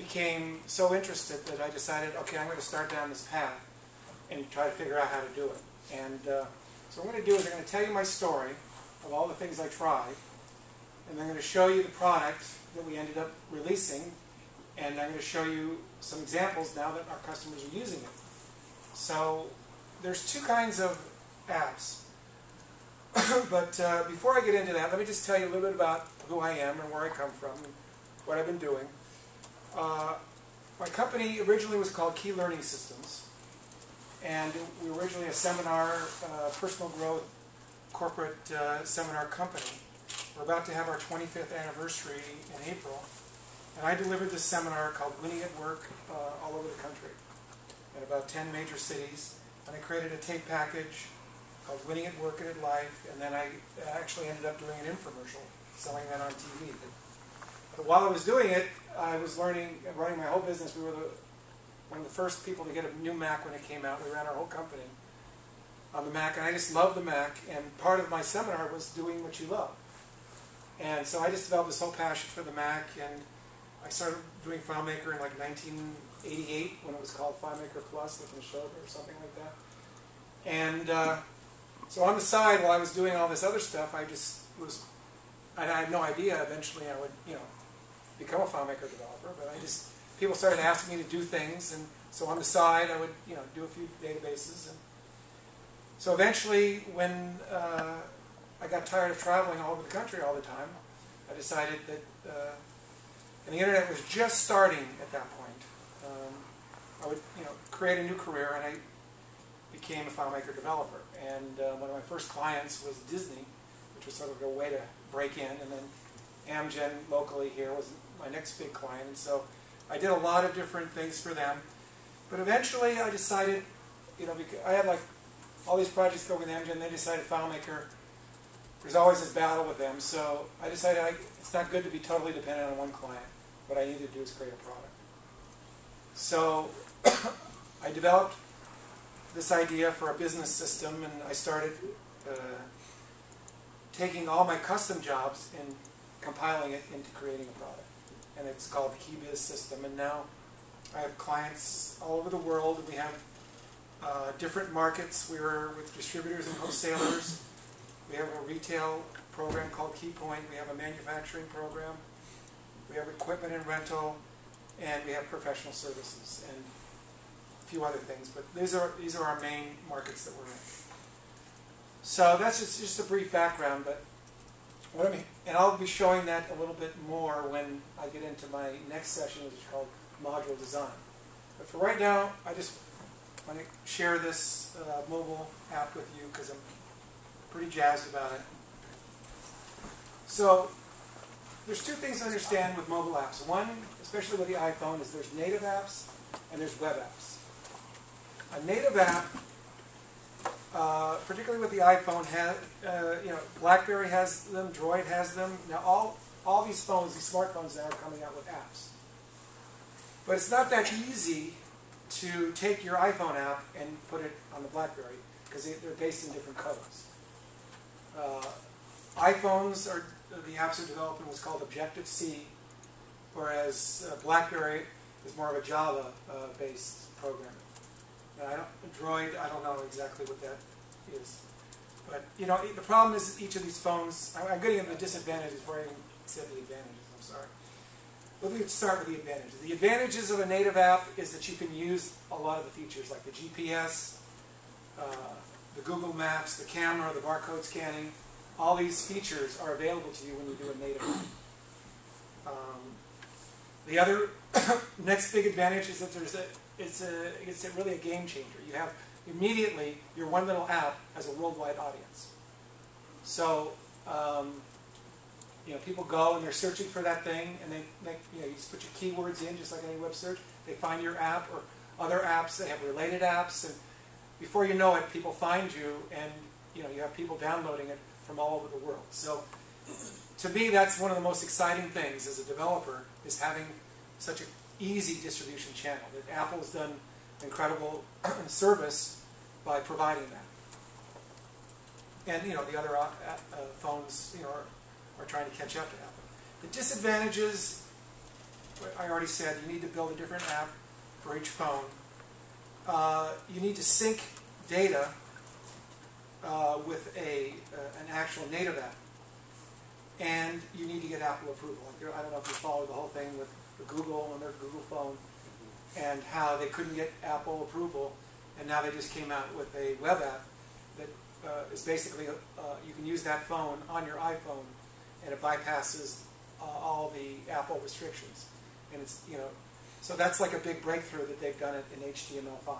became so interested that I decided, okay, I'm going to start down this path and try to figure out how to do it. And uh, so what I'm going to do is I'm going to tell you my story of all the things I tried, and I'm going to show you the product that we ended up releasing, and I'm going to show you some examples now that our customers are using it. So there's two kinds of apps. but uh, before I get into that, let me just tell you a little bit about who I am and where I come from and what I've been doing. Uh, my company originally was called Ki Learning Systems, and we were originally a seminar, uh, personal growth, corporate uh, seminar company. We're about to have our 25th anniversary in April, and I delivered this seminar called Winning at Work uh, all over the country in about 10 major cities, and I created a tape package called Winning at Work and at Life, and then I actually ended up doing an infomercial, selling that on TV. But while I was doing it, I was learning, running my whole business. We were the, one of the first people to get a new Mac when it came out. We ran our whole company on the Mac, and I just loved the Mac. And part of my seminar was doing what you love. And so I just developed this whole passion for the Mac, and I started doing FileMaker in like 1988 when it was called FileMaker Plus, like Nutshell or something like that. And uh, so on the side, while I was doing all this other stuff, I just was, I had no idea eventually I would, you know, become a FileMaker developer, but I just, people started asking me to do things, and so on the side, I would, you know, do a few databases. And so eventually, when uh, I got tired of traveling all over the country all the time, I decided that, uh, and the internet was just starting at that point, um, I would, you know, create a new career, and I became a FileMaker developer. And uh, one of my first clients was Disney, which was sort of a way to break in, and then Amgen locally here was my next big client. And so I did a lot of different things for them. But eventually I decided, you know, I had like all these projects going with Amgen, they decided FileMaker, there's always this battle with them. So I decided I, it's not good to be totally dependent on one client. What I needed to do is create a product. So I developed this idea for a business system, and I started uh, taking all my custom jobs and compiling it into creating a product. And it's called the KiBiz system. And now I have clients all over the world, and we have uh, different markets. We were with distributors and wholesalers. We have a retail program called Keypoint. We have a manufacturing program. We have equipment and rental, and we have professional services. And a few other things, but these are these are our main markets that we're in. So that's just, just a brief background, but and I'll be showing that a little bit more when I get into my next session, which is called module design. But for right now, I just want to share this uh, mobile app with you because I'm pretty jazzed about it. So there's two things to understand with mobile apps. One, especially with the iPhone, is there's native apps and there's web apps a native app, uh, particularly with the iPhone, has, uh, you know, BlackBerry has them, Droid has them. Now, all, all these phones, these smartphones now are coming out with apps. But it's not that easy to take your iPhone app and put it on the BlackBerry because they, are based in different codes. Uh, iPhones are the apps are developed in what's called Objective C, whereas uh, BlackBerry is more of a Java-based uh, program. I don't, Droid, I don't know exactly what that is. But, you know, the problem is each of these phones, I'm getting into the disadvantages before I even said the advantages, I'm sorry. Let me start with the advantages. The advantages of a native app is that you can use a lot of the features like the GPS, uh, the Google Maps, the camera, the barcode scanning. All these features are available to you when you do a native app. Um, the other next big advantage is that there's a it's a it's a really a game changer. You have immediately your one little app has a worldwide audience. So um, you know people go and they're searching for that thing, and they make you know you just put your keywords in just like any web search. They find your app or other apps. They have related apps, and before you know it, people find you, and you know you have people downloading it from all over the world. So to me, that's one of the most exciting things as a developer is having such an easy distribution channel. That Apple has done incredible service by providing that. And you know the other uh, uh, phones you know are, are trying to catch up to Apple. The disadvantages I already said, you need to build a different app for each phone. Uh, you need to sync data uh, with a, uh, an actual native app. And you need to get Apple approval. I don't know if you followed the whole thing with Google and their Google phone and how they couldn't get Apple approval, and now they just came out with a web app that uh, is basically, uh, you can use that phone on your iPhone, and it bypasses uh, all the Apple restrictions. And it's, you know, so that's like a big breakthrough that they've done it in HTML5.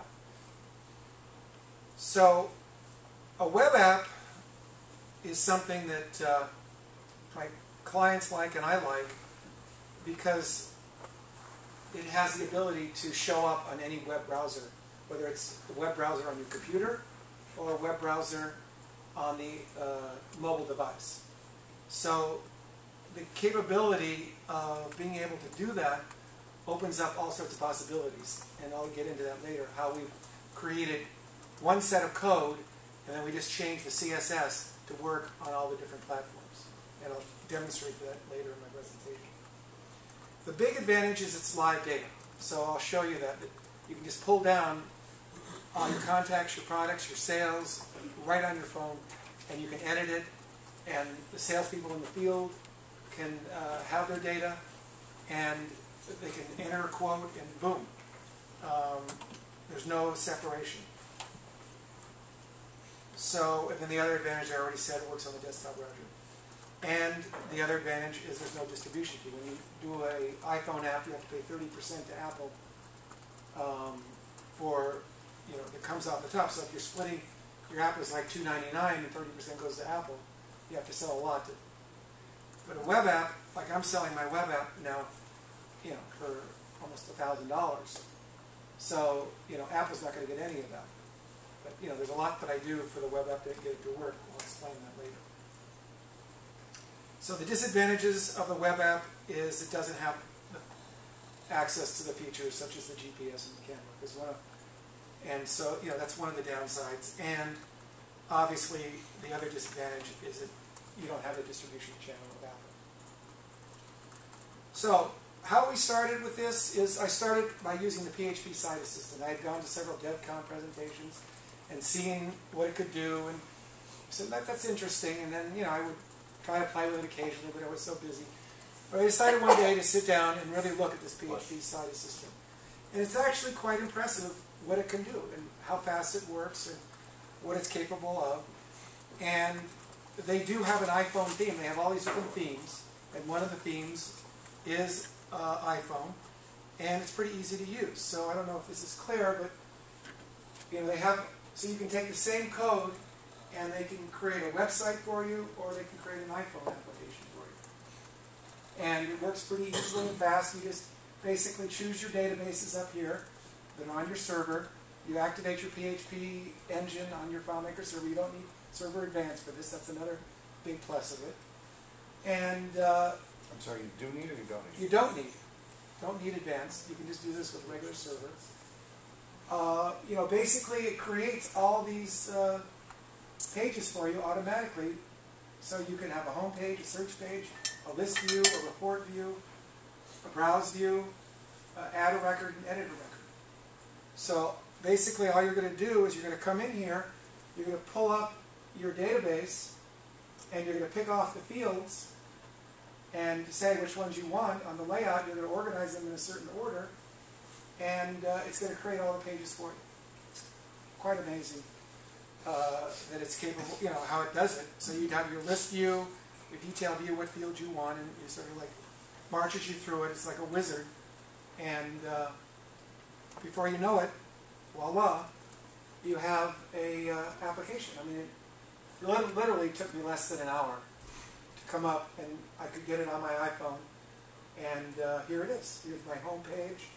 So a web app is something that uh, my clients like and I like because it has the ability to show up on any web browser, whether it's a web browser on your computer or a web browser on the uh, mobile device. So the capability of being able to do that opens up all sorts of possibilities. And I'll get into that later, how we've created one set of code and then we just change the CSS to work on all the different platforms. And I'll demonstrate that later in my presentation. The big advantage is it's live data. So I'll show you that. You can just pull down all your contacts, your products, your sales, right on your phone, and you can edit it, and the salespeople in the field can uh, have their data, and they can enter a quote, and boom. Um, there's no separation. So, and then the other advantage I already said it works on the desktop browser. And the other advantage is there's no distribution fee. When you do a iPhone app, you have to pay 30% to Apple um, for, you know, it comes off the top. So if you're splitting, your app is like $2.99 and 30% goes to Apple, you have to sell a lot. To, but a web app, like I'm selling my web app now, you know, for almost $1,000. So, you know, Apple's not going to get any of that. But, you know, there's a lot that I do for the web app to get it to work. I'll explain that later. So the disadvantages of the web app is it doesn't have access to the features such as the GPS and the camera. One of, and so you know that's one of the downsides. And obviously the other disadvantage is that you don't have a distribution channel with Apple. So how we started with this is I started by using the PHP Site Assistant. I had gone to several DevCon presentations and seeing what it could do, and said that, that's interesting. And then you know I would try to play with it occasionally, but I was so busy. But I decided one day to sit down and really look at this PHP Site Assistant. And it's actually quite impressive what it can do and how fast it works and what it's capable of. And they do have an iPhone theme. They have all these different themes. And one of the themes is uh, iPhone. And it's pretty easy to use. So I don't know if this is clear, but you know they have so you can take the same code and they can create a website for you, or they can create an iPhone application for you. And it works pretty easily and fast. You just basically choose your databases up here that are on your server. You activate your PHP engine on your FileMaker server. You don't need Server Advanced for this. That's another big plus of it. And uh, I'm sorry, you do need it or you don't need it? you don't need don't need advanced. You can just do this with regular server. Uh, you know, basically it creates all these uh, pages for you automatically. So you can have a home page, a search page, a list view, a report view, a browse view, uh, add a record, and edit a record. So basically all you're going to do is you're going to come in here, you're going to pull up your database, and you're going to pick off the fields and say which ones you want on the layout. You're going to organize them in a certain order, and uh, it's going to create all the pages for you. Quite amazing uh, that it's capable, you know, how it does it. So you'd have your list view, your detail view, what field you want, and it sort of like marches you through it. It's like a wizard. And uh, before you know it, voila, you have a uh, application. I mean, it literally took me less than an hour to come up, and I could get it on my iPhone. And uh, here it is. Here's my home page